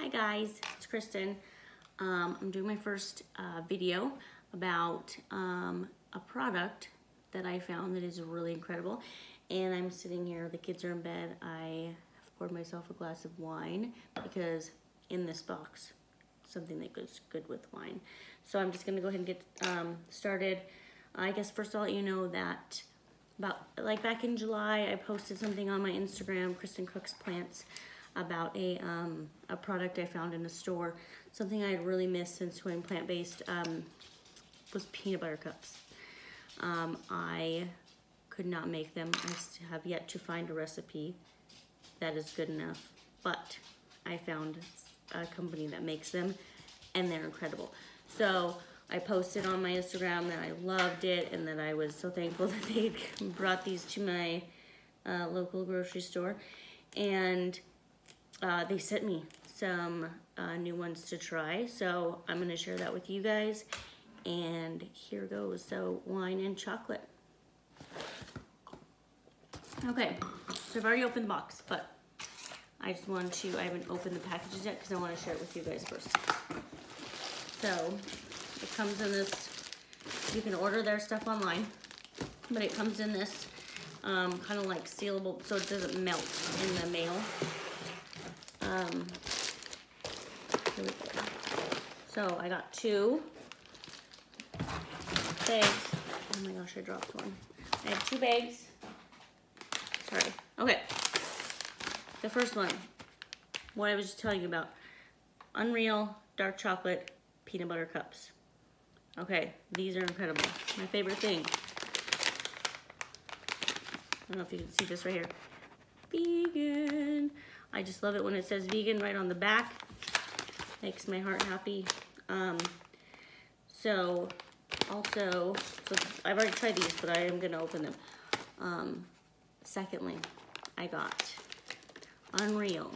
Hi guys, it's Kristin. Um, I'm doing my first uh, video about um, a product that I found that is really incredible. And I'm sitting here, the kids are in bed. I poured myself a glass of wine because in this box, something that goes good with wine. So I'm just gonna go ahead and get um, started. I guess first I'll let you know that about like back in July, I posted something on my Instagram, Kristin Cooks Plants, about a um, a product I found in a store. Something I had really missed since going plant-based um, was peanut butter cups. Um, I could not make them. I have yet to find a recipe that is good enough, but I found a company that makes them and they're incredible. So I posted on my Instagram that I loved it and that I was so thankful that they brought these to my uh, local grocery store. And uh, they sent me some uh, new ones to try. So I'm gonna share that with you guys. And here goes, so wine and chocolate. Okay, so I've already opened the box, but I just want to, I haven't opened the packages yet because I want to share it with you guys first. So it comes in this, you can order their stuff online, but it comes in this um, kind of like sealable, so it doesn't melt in the mail. Um, here we go. So I got two bags. Oh my gosh, I dropped one. I have two bags. Sorry. Okay. The first one, what I was just telling you about. Unreal dark chocolate peanut butter cups. Okay, these are incredible. My favorite thing. I don't know if you can see this right here. Vegan. I just love it when it says vegan right on the back. Makes my heart happy. Um, so, also, so I've already tried these, but I am gonna open them. Um, secondly, I got Unreal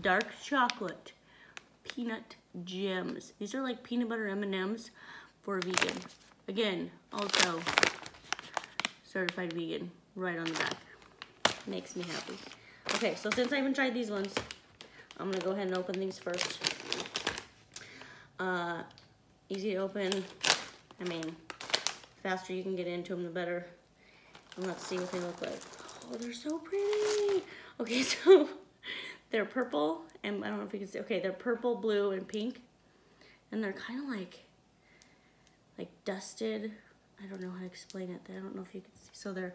Dark Chocolate Peanut Gems. These are like peanut butter M&Ms for vegan. Again, also certified vegan right on the back. Makes me happy. Okay, so since I haven't tried these ones, I'm gonna go ahead and open these first. Uh, easy to open. I mean, faster you can get into them, the better. And let's see what they look like. Oh, they're so pretty. Okay, so they're purple, and I don't know if you can see. Okay, they're purple, blue, and pink. And they're kind of like, like dusted. I don't know how to explain it. I don't know if you can see. So they're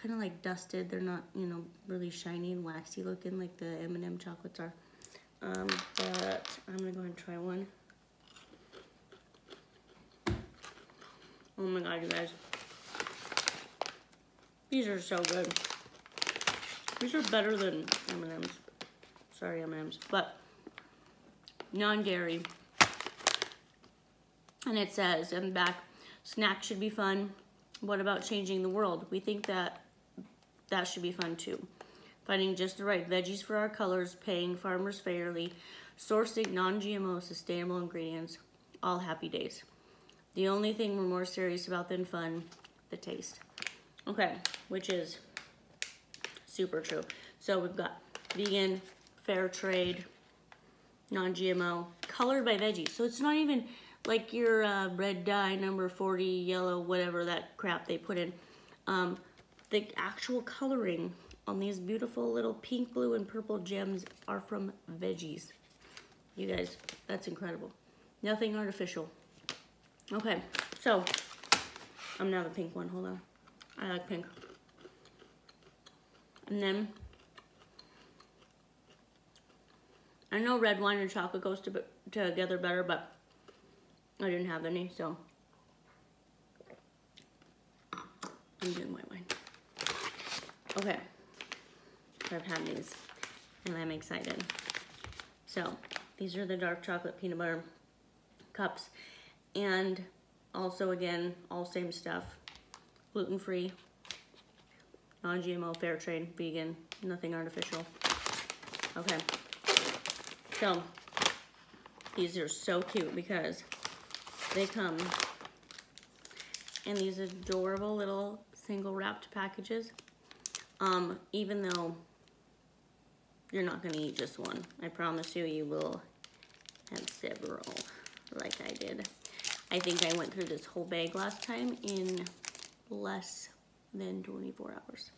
kind of like dusted. They're not, you know, really shiny and waxy looking like the M&M chocolates are. Um, but I'm gonna go ahead and try one. Oh my god, you guys. These are so good. These are better than M&M's. Sorry, M&M's. But non-dairy. And it says in the back, snacks should be fun. What about changing the world? We think that that should be fun too. Finding just the right veggies for our colors, paying farmers fairly, sourcing non-GMO sustainable ingredients, all happy days. The only thing we're more serious about than fun, the taste. Okay, which is super true. So we've got vegan, fair trade, non-GMO, colored by veggies. So it's not even like your uh, red dye number 40, yellow, whatever that crap they put in. Um, the actual coloring on these beautiful little pink, blue, and purple gems are from veggies. You guys, that's incredible. Nothing artificial. Okay, so I'm now the pink one. Hold on. I like pink. And then I know red wine and chocolate goes to, together better, but I didn't have any, so I'm doing white wine. Okay, I've had these, and I'm excited. So these are the dark chocolate peanut butter cups, and also again, all same stuff, gluten-free, non-GMO, fair trade, vegan, nothing artificial. Okay, so these are so cute because they come in these adorable little single wrapped packages. Um, even though you're not gonna eat just one, I promise you, you will have several, like I did. I think I went through this whole bag last time in less than 24 hours.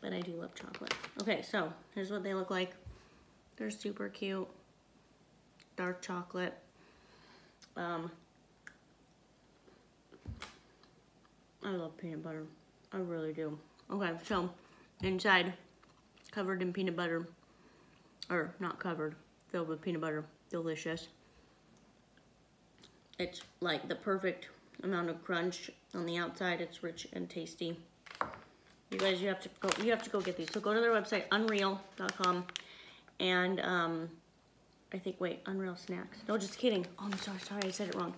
But I do love chocolate. Okay, so here's what they look like. They're super cute. Dark chocolate. Um, I love peanut butter. I really do. Okay, so inside, covered in peanut butter, or not covered, filled with peanut butter, delicious. It's like the perfect amount of crunch on the outside. It's rich and tasty. You guys, you have to go. You have to go get these. So go to their website, Unreal.com, and um, I think wait, Unreal Snacks. No, just kidding. Oh, I'm sorry. Sorry, I said it wrong.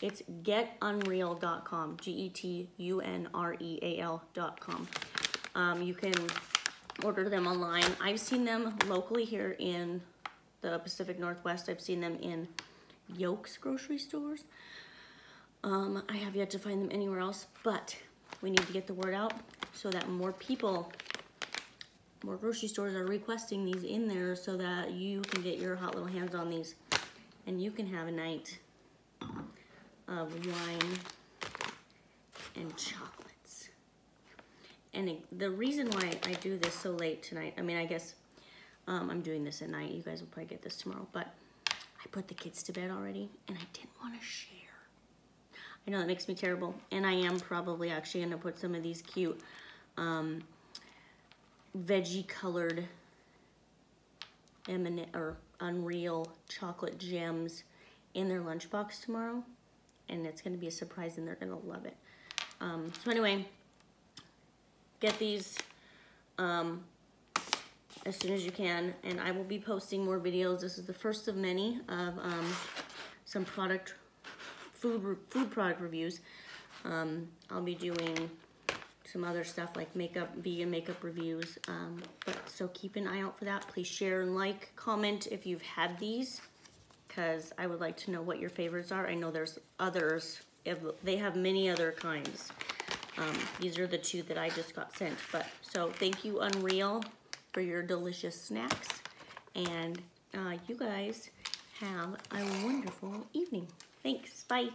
It's getunreal.com. G E T U N R E A L.com. Um, you can order them online. I've seen them locally here in the Pacific Northwest. I've seen them in Yoke's grocery stores. Um, I have yet to find them anywhere else, but we need to get the word out so that more people, more grocery stores are requesting these in there so that you can get your hot little hands on these and you can have a night of wine and chocolates. And it, the reason why I do this so late tonight, I mean, I guess um, I'm doing this at night. You guys will probably get this tomorrow, but I put the kids to bed already and I didn't want to share. I know that makes me terrible. And I am probably actually going to put some of these cute um, veggie colored M&M or unreal chocolate gems in their lunchbox tomorrow. And it's going to be a surprise and they're going to love it. Um, so anyway, get these um, as soon as you can. And I will be posting more videos. This is the first of many of um, some product, food, food product reviews. Um, I'll be doing some other stuff like makeup, vegan makeup reviews. Um, but so keep an eye out for that. Please share and like, comment if you've had these because I would like to know what your favorites are. I know there's others. They have many other kinds. Um, these are the two that I just got sent. But so thank you, Unreal, for your delicious snacks. And uh, you guys have a wonderful evening. Thanks. Bye.